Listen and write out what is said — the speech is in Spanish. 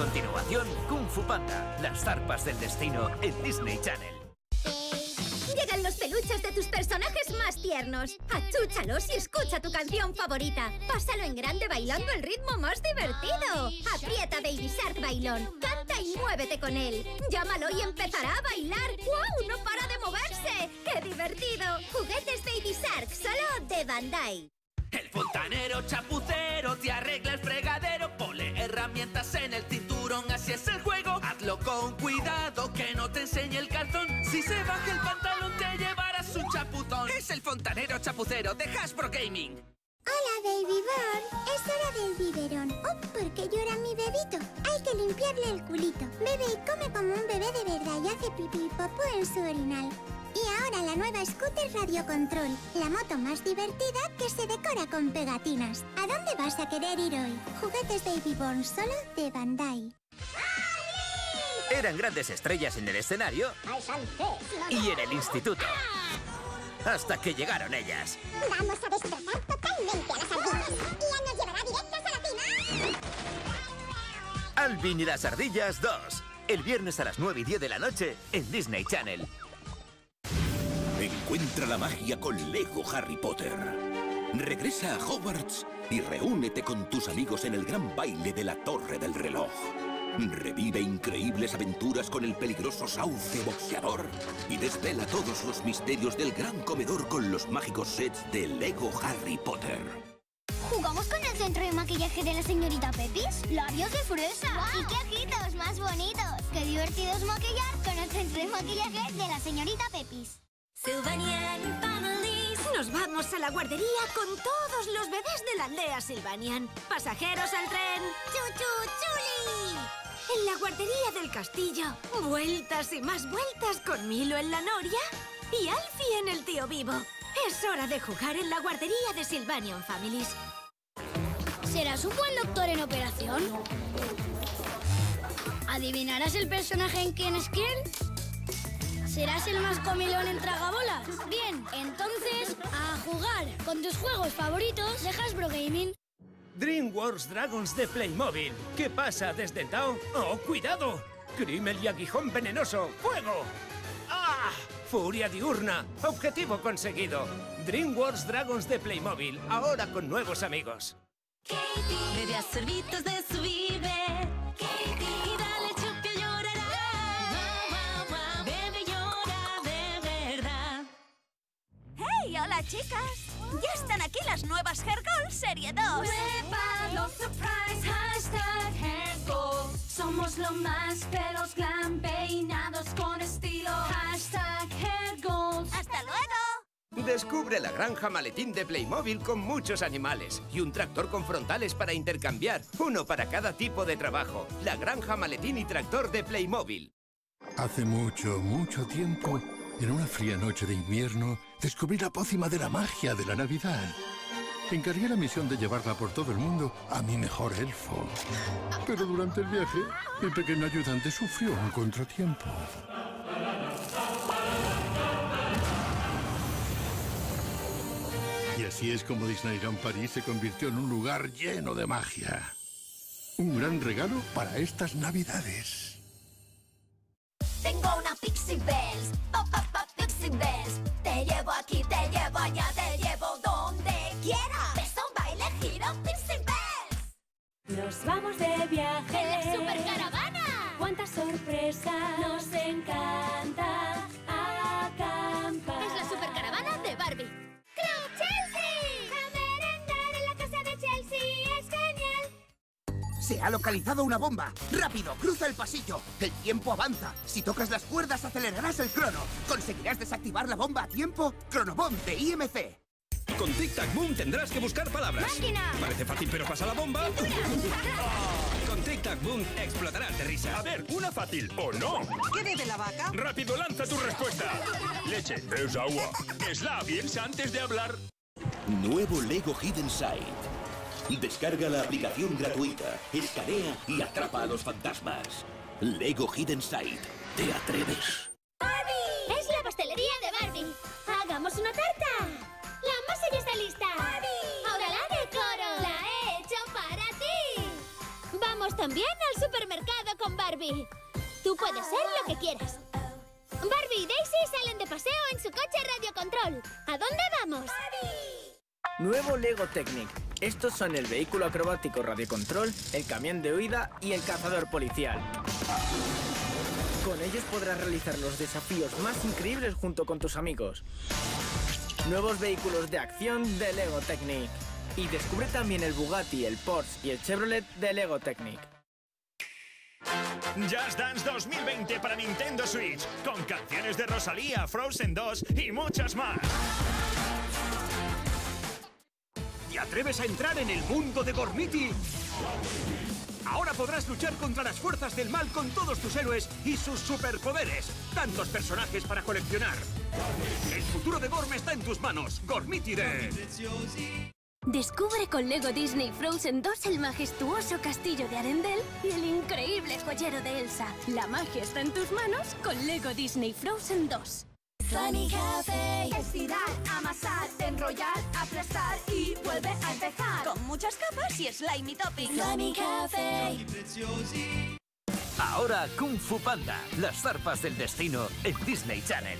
continuación, Kung Fu Panda, las zarpas del destino en Disney Channel. Llegan los peluches de tus personajes más tiernos. Achúchalos y escucha tu canción favorita. Pásalo en grande bailando el ritmo más divertido. Aprieta Baby Shark Bailón. Canta y muévete con él. Llámalo y empezará a bailar. ¡Wow! ¡No para de moverse! ¡Qué divertido! Juguetes Baby Shark, solo de Bandai. El fontanero chapucero te arregla el fregadero, pone herramientas en el cinturón, así es el juego. Hazlo con cuidado, que no te enseñe el calzón. Si se baja el pantalón, te llevarás un chapuzón. Es el fontanero chapucero de Hasbro Gaming. Hola, Baby Born. Es hora del biberón. Oh, ¿por qué llora mi bebito? Hay que limpiarle el culito. Bebe y come como un bebé de verdad y hace pipí popó en su orinal. Y ahora la nueva scooter Radio Control, la moto más divertida que se decora con pegatinas. ¿A dónde vas a querer ir hoy? Juguetes Baby Born solo de Bandai. Eran grandes estrellas en el escenario y en el instituto. Hasta que llegaron ellas. Vamos a destrozar totalmente a las ardillas. Y nos llevará directos a la cima. Alvin y las ardillas 2. El viernes a las 9 y 10 de la noche en Disney Channel. Encuentra la magia con Lego Harry Potter. Regresa a Hogwarts y reúnete con tus amigos en el gran baile de la Torre del Reloj. Revive increíbles aventuras con el peligroso sauce boxeador y desvela todos los misterios del gran comedor con los mágicos sets de Lego Harry Potter. ¿Jugamos con el centro de maquillaje de la señorita Pepis? ¡Labios de fresa! ¡Y qué ojitos más bonitos! ¡Qué divertido es maquillar con el centro de maquillaje de la señorita Pepis! Sylvanian Families. Nos vamos a la guardería con todos los bebés de la aldea Sylvanian. Pasajeros al tren. ¡Chuchu chuli! En la guardería del castillo. Vueltas y más vueltas con Milo en la noria y Alfie en el tío vivo. Es hora de jugar en la guardería de Sylvanian Families. ¿Serás un buen doctor en operación? ¿Adivinarás el personaje en quién es quién? ¿Serás el más comilón en tragabolas? Bien, entonces, a jugar con tus juegos favoritos de Hasbro Gaming. DreamWorks Dragons de Playmobil. ¿Qué pasa desde Tao? ¡Oh, cuidado! Crimen y aguijón venenoso. ¡Fuego! ¡Ah! Furia diurna. Objetivo conseguido. DreamWorks Dragons de Playmobil. Ahora con nuevos amigos. Bebe a sorbitos de su vive. Chicas! Ya están aquí las nuevas Hair Gold Serie 2. los surprise, hashtag hair gold. Somos lo más pelos glam peinados con estilo. Hashtag hair gold. ¡Hasta luego! Descubre la granja maletín de Playmobil con muchos animales y un tractor con frontales para intercambiar, uno para cada tipo de trabajo. La granja maletín y tractor de Playmobil. Hace mucho, mucho tiempo, en una fría noche de invierno, descubrí la pócima de la magia de la Navidad. Encargué la misión de llevarla por todo el mundo a mi mejor elfo. Pero durante el viaje, mi pequeño ayudante sufrió un contratiempo. Y así es como Disneyland París se convirtió en un lugar lleno de magia. Un gran regalo para estas Navidades. Tengo una Pixie Bells, pa pa pa Pixie Bells. Te llevo aquí, te llevo allá, te llevo donde quiera. Beso, baile, giro, Pixie Bells. Nos vamos de viaje. ¡En la supercaravana! ¡Cuántas sorpresas! Nos encanta Se ha localizado una bomba. ¡Rápido! ¡Cruza el pasillo! El tiempo avanza. Si tocas las cuerdas, acelerarás el crono. ¿Conseguirás desactivar la bomba a tiempo? Cronobomb de IMC. Con Tic Tac Boom tendrás que buscar palabras. ¡Máquina! Parece fácil, pero pasa la bomba. Con Tic Tac Boom explotarás de risa. A ver, una fácil, ¿o no? ¿Qué bebe la vaca? Rápido, lanza tu respuesta. Leche, es agua. Slab, piensa antes de hablar. Nuevo Lego Hidden Side. Descarga la aplicación gratuita, escanea y atrapa a los fantasmas. Lego Hidden Side. ¿Te atreves? ¡Barbie! Es la pastelería de Barbie. ¡Hagamos una tarta! ¡La masa ya está lista! ¡Barbie! ¡Ahora la decoro! ¡La he hecho para ti! ¡Vamos también al supermercado con Barbie. Tú puedes ser lo que quieras. Barbie y Daisy salen de paseo en su coche radiocontrol. ¿A dónde vamos? Nuevo Lego Technic. Estos son el vehículo acrobático radiocontrol, el camión de huida y el cazador policial. Con ellos podrás realizar los desafíos más increíbles junto con tus amigos. Nuevos vehículos de acción de Lego Technic. Y descubre también el Bugatti, el Porsche y el Chevrolet de Lego Technic. Just Dance 2020 para Nintendo Switch, con canciones de Rosalía, Frozen 2 y muchas más. ¿Te atreves a entrar en el mundo de Gormiti? Ahora podrás luchar contra las fuerzas del mal con todos tus héroes y sus superpoderes. Tantos personajes para coleccionar. El futuro de Gorm está en tus manos. Gormiti de... Descubre con Lego Disney Frozen 2 el majestuoso castillo de Arendelle y el increíble joyero de Elsa. La magia está en tus manos con Lego Disney Frozen 2. Slimy Café. Estirar, amasar, enrollar, aplastar y vuelve a empezar. Con muchas capas y slimy topping. Slimy Café. Ahora Kung Fu Panda, las zarpas del destino en Disney Channel.